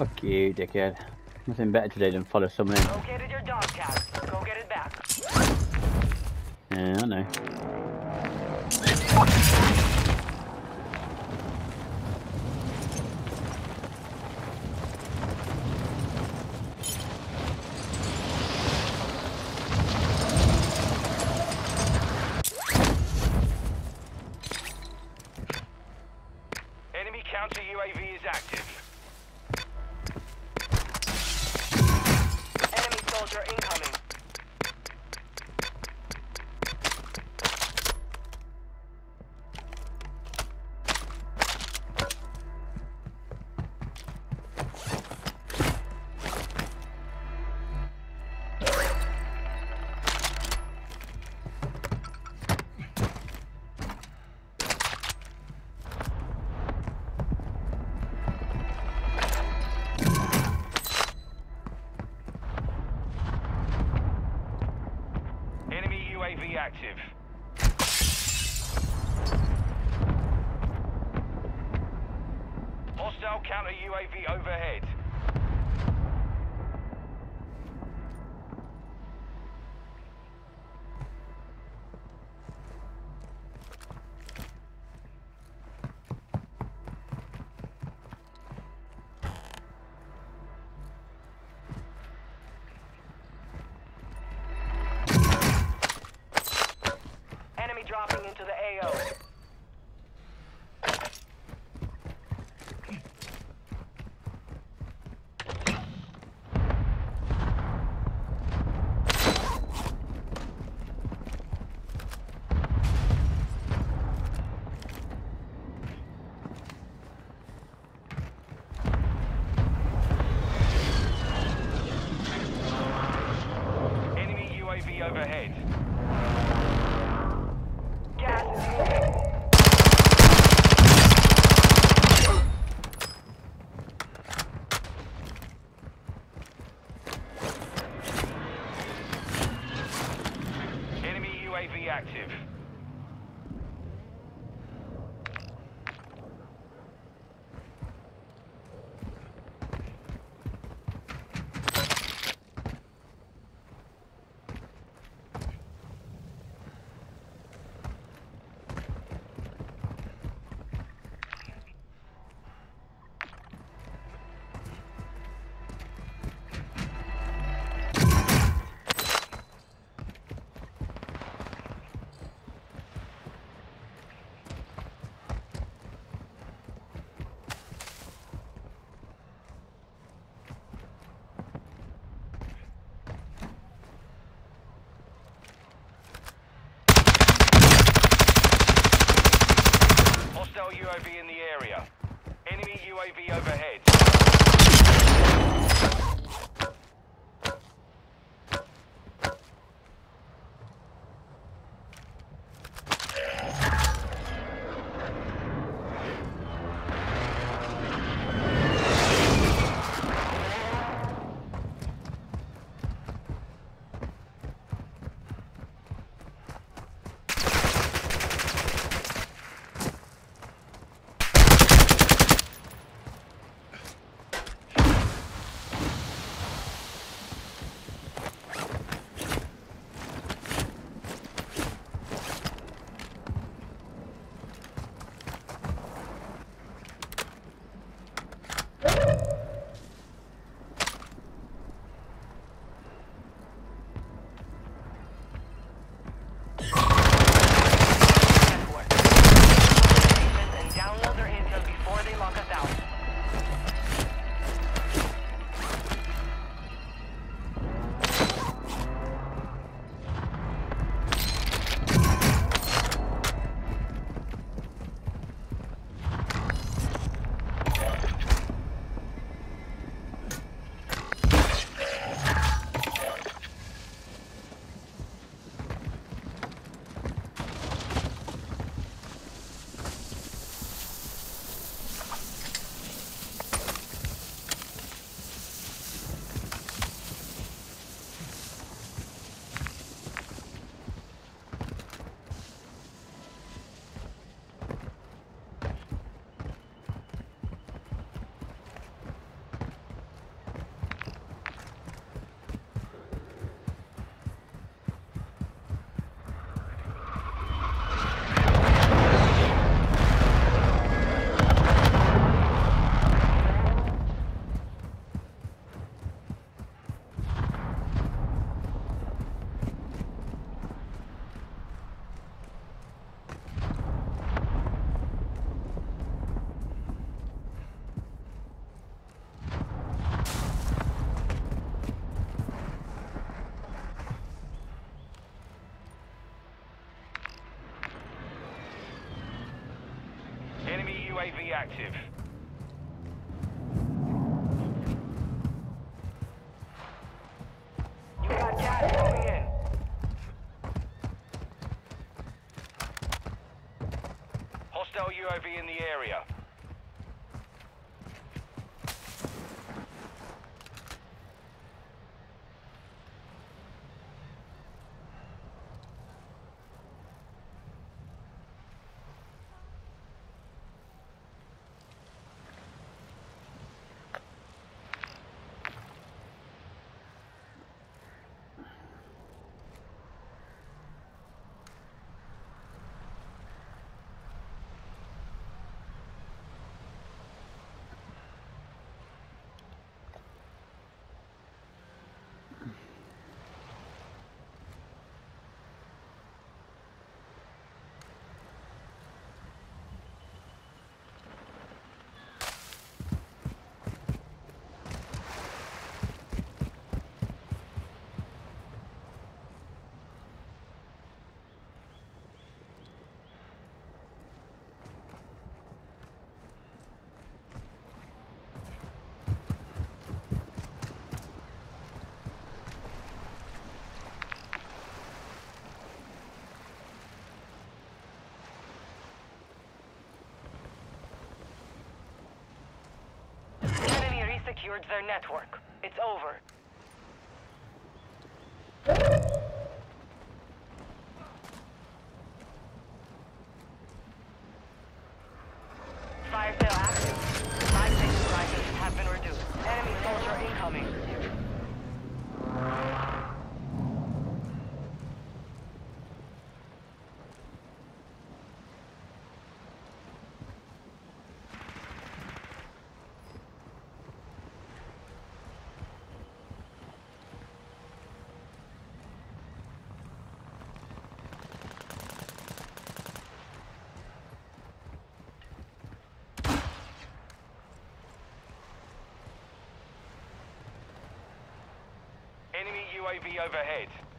Fuck you, dickhead. Nothing better today than follow someone in. Located your dog tag. Go get it back. Yeah, I know. Hostile counter UAV overhead. Enemy dropping into the AO. Enemy UAV overhead. UAV active. You got gas moving in. Hostile UAV in the area. The enemy resecured their network. It's over. Fire sale active. Life station prices have been reduced. Enemy soldier incoming. Enemy UAV overhead.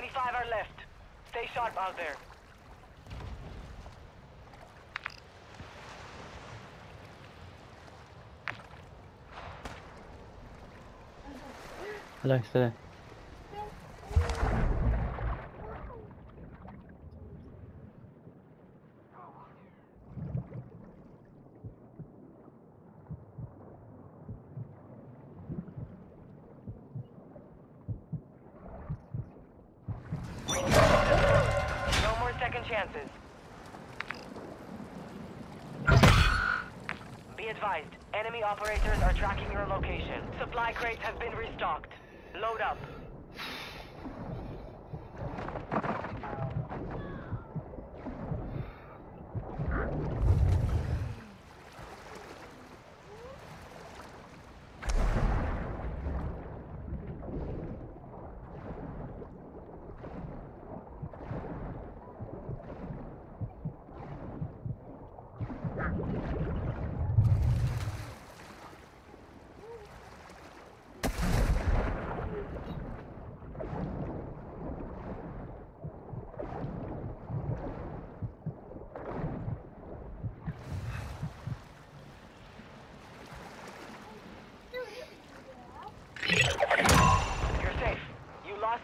25 are left. Stay sharp out there. Hello, still there. Second chances. Be advised, enemy operators are tracking your location. Supply crates have been restocked. Load up.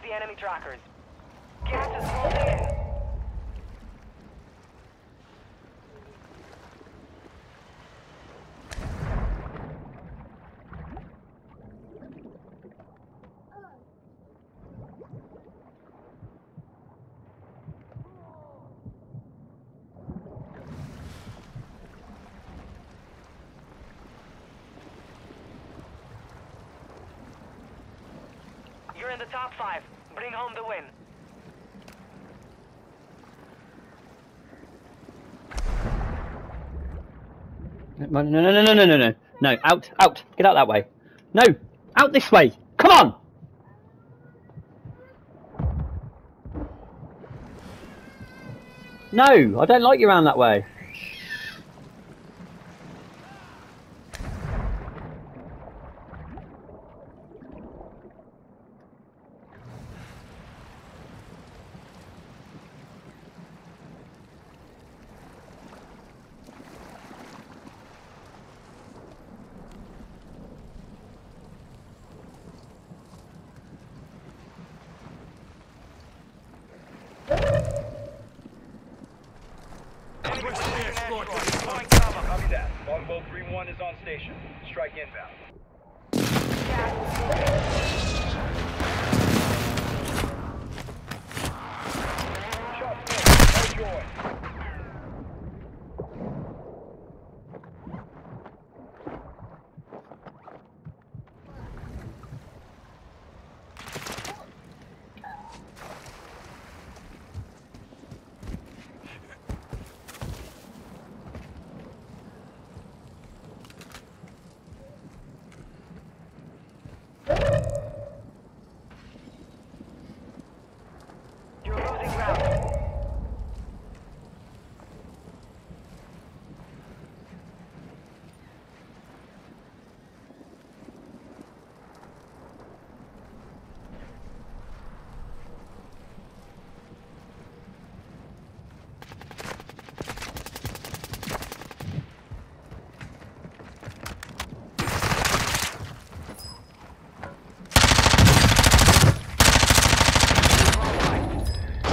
The enemy trackers. Gas is closing in. You're in the top five. Bring home the win. No, no, no, no, no, no, no, no. No, out, out. Get out that way. No, out this way. Come on. No, I don't like you around that way. That. Longbow 3-1 is on station. Strike inbound.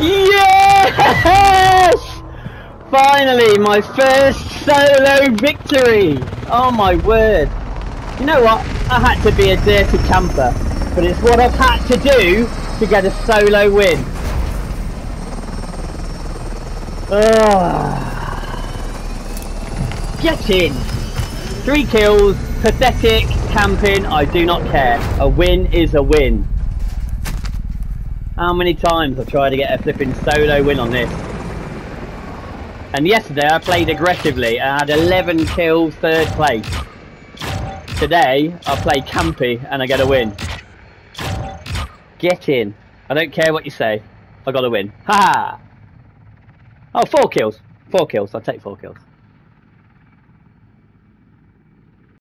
Yes! Finally, my first solo victory! Oh my word. You know what? I had to be a dirty camper, but it's what I've had to do to get a solo win. Ah. Get in! Three kills, pathetic, camping, I do not care. A win is a win. How many times I've tried to get a flipping solo win on this? And yesterday I played aggressively. I had 11 kills, third place. Today I play campy and I get a win. Get in. I don't care what you say. I got a win. Ha! Oh, four kills. Four kills. I'll take four kills.